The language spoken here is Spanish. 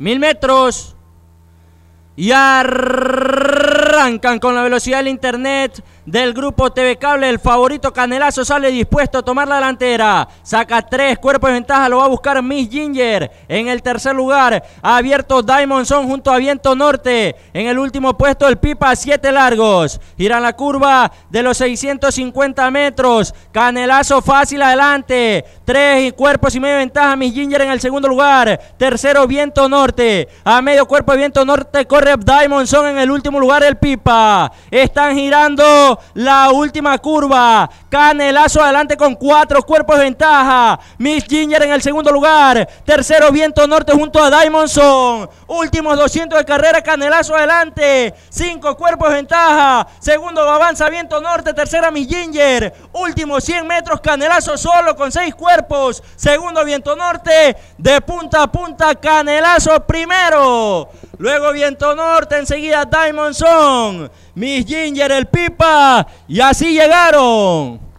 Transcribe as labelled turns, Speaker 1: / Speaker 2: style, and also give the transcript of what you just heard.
Speaker 1: Mil metros. Y arrancan con la velocidad del internet del grupo TV Cable. El favorito Canelazo sale dispuesto a tomar la delantera. Saca tres cuerpos de ventaja. Lo va a buscar Miss Ginger. En el tercer lugar, abierto Diamondson junto a Viento Norte. En el último puesto, el Pipa, siete largos. Giran la curva de los 650 metros. Canelazo fácil adelante. Tres cuerpos y medio ventaja. Miss Ginger en el segundo lugar. Tercero, Viento Norte. A medio cuerpo de Viento Norte corre Diamondson en el último lugar. El Están girando la última curva. Canelazo adelante con cuatro cuerpos de ventaja. Miss Ginger en el segundo lugar. Tercero Viento Norte junto a Diamondson. Últimos 200 de carrera. Canelazo adelante. Cinco cuerpos de ventaja. Segundo avanza Viento Norte. Tercera Miss Ginger. Últimos 100 metros. Canelazo solo con seis cuerpos. Segundo Viento Norte. De punta a punta. Canelazo primero. Luego Viento Norte. Enseguida Diamondson. Miss Ginger, el Pipa. Y así llegaron.